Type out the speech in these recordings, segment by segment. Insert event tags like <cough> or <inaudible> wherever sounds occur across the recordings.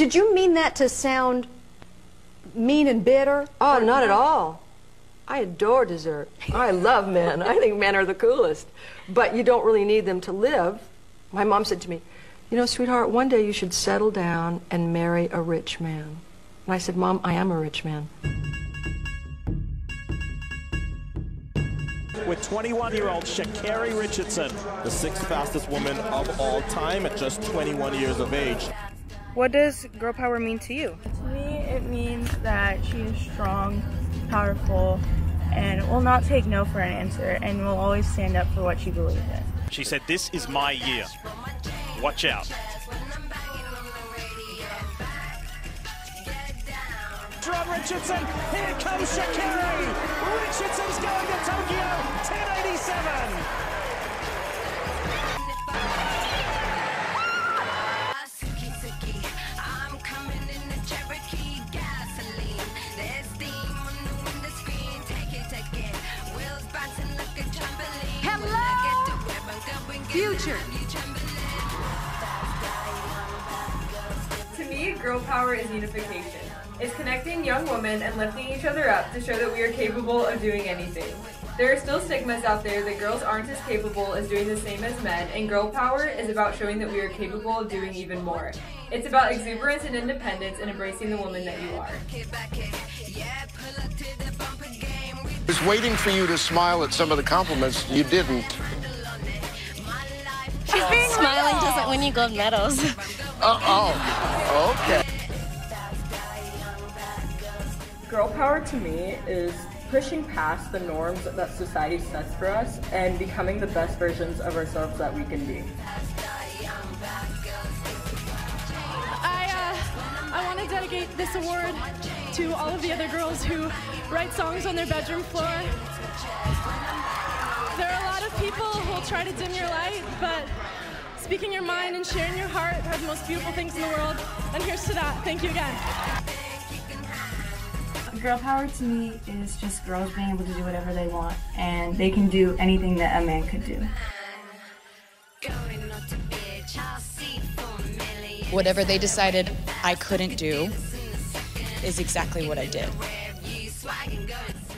Did you mean that to sound mean and bitter? Oh, not at all. I adore dessert. I love men. I think men are the coolest. But you don't really need them to live. My mom said to me, You know, sweetheart, one day you should settle down and marry a rich man. And I said, Mom, I am a rich man. With 21-year-old Sha'Carri Richardson, the sixth fastest woman of all time at just 21 years of age. What does girl power mean to you? To me, it means that she is strong, powerful, and will not take no for an answer and will always stand up for what she believes in. She said, This is my year. Watch out. Rod Richardson, here comes Sha'Carri. Future. To me, girl power is unification. It's connecting young women and lifting each other up to show that we are capable of doing anything. There are still stigmas out there that girls aren't as capable as doing the same as men, and girl power is about showing that we are capable of doing even more. It's about exuberance and independence and embracing the woman that you are. I was waiting for you to smile at some of the compliments. You didn't. Smiling doesn't win you gold medals. <laughs> Uh oh. Okay. Girl power to me is pushing past the norms that society sets for us and becoming the best versions of ourselves that we can be. I, uh, I want to dedicate this award to all of the other girls who write songs on their bedroom floor. There are a lot of people who will try to dim your light, but speaking your mind and sharing your heart are the most beautiful things in the world. And here's to that. Thank you again. Girl power to me is just girls being able to do whatever they want, and they can do anything that a man could do. Whatever they decided I couldn't do is exactly what I did.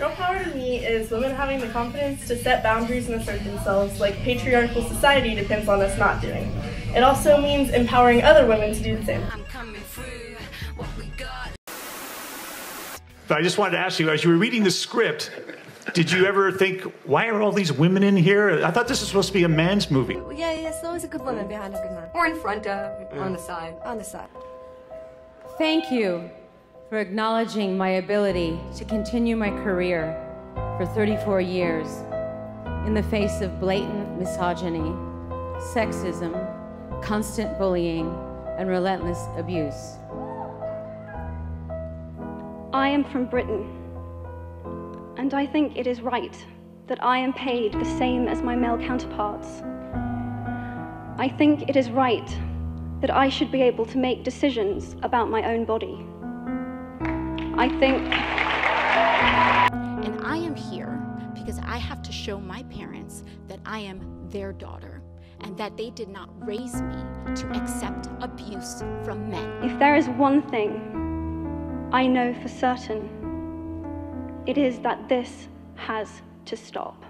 Girl power to me is women having the confidence to set boundaries and assert themselves like patriarchal society depends on us not doing. It also means empowering other women to do the same. But I just wanted to ask you, as you were reading the script, did you ever think, why are all these women in here? I thought this was supposed to be a man's movie. Yeah, yes, there's always a good woman behind a good man. Or in front of, on the side. On the side. Thank you for acknowledging my ability to continue my career for 34 years in the face of blatant misogyny, sexism, constant bullying, and relentless abuse. I am from Britain, and I think it is right that I am paid the same as my male counterparts. I think it is right that I should be able to make decisions about my own body. I think. And I am here because I have to show my parents that I am their daughter and that they did not raise me to accept abuse from men. If there is one thing I know for certain, it is that this has to stop.